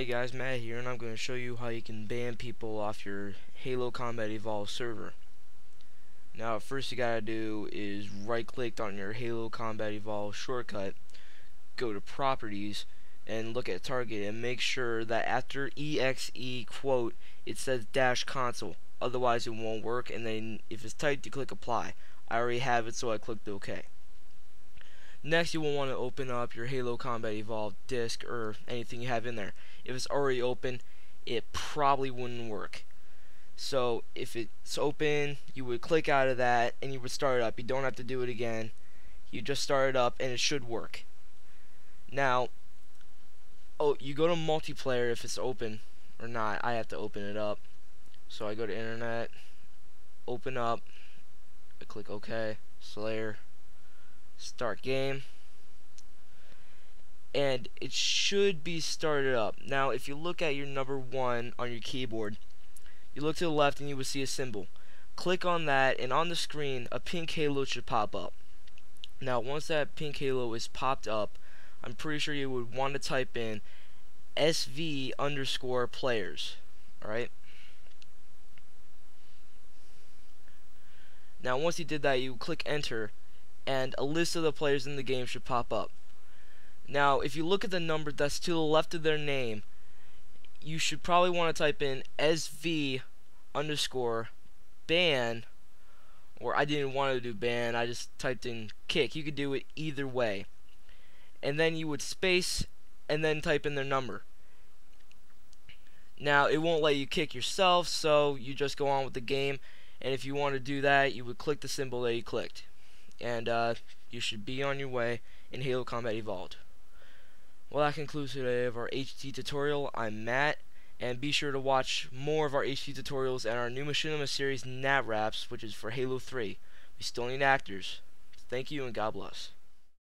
Hey guys, Matt here, and I'm going to show you how you can ban people off your Halo Combat Evolved server. Now, first you gotta do is right click on your Halo Combat Evolved shortcut, go to Properties, and look at Target, and make sure that after exe quote, it says dash console. Otherwise, it won't work, and then if it's typed, you click Apply. I already have it, so I clicked OK. Next, you will want to open up your Halo Combat Evolved disk or anything you have in there. If it's already open, it probably wouldn't work. So if it's open, you would click out of that and you would start it up. You don't have to do it again. You just start it up and it should work. Now, oh, you go to multiplayer if it's open or not. I have to open it up. So I go to internet, open up, I click OK, Slayer start game and it should be started up now if you look at your number one on your keyboard you look to the left and you will see a symbol. Click on that and on the screen a pink halo should pop up. Now once that pink halo is popped up I'm pretty sure you would want to type in SV underscore players alright? Now once you did that you click enter and a list of the players in the game should pop up. Now, if you look at the number that's to the left of their name, you should probably want to type in SV underscore ban, or I didn't want to do ban, I just typed in kick. You could do it either way. And then you would space and then type in their number. Now, it won't let you kick yourself, so you just go on with the game. And if you want to do that, you would click the symbol that you clicked and uh, you should be on your way in Halo Combat Evolved. Well, that concludes today of our HD tutorial. I'm Matt, and be sure to watch more of our HD tutorials and our new Machinima series Nat Wraps, which is for Halo 3. We still need actors. Thank you, and God bless.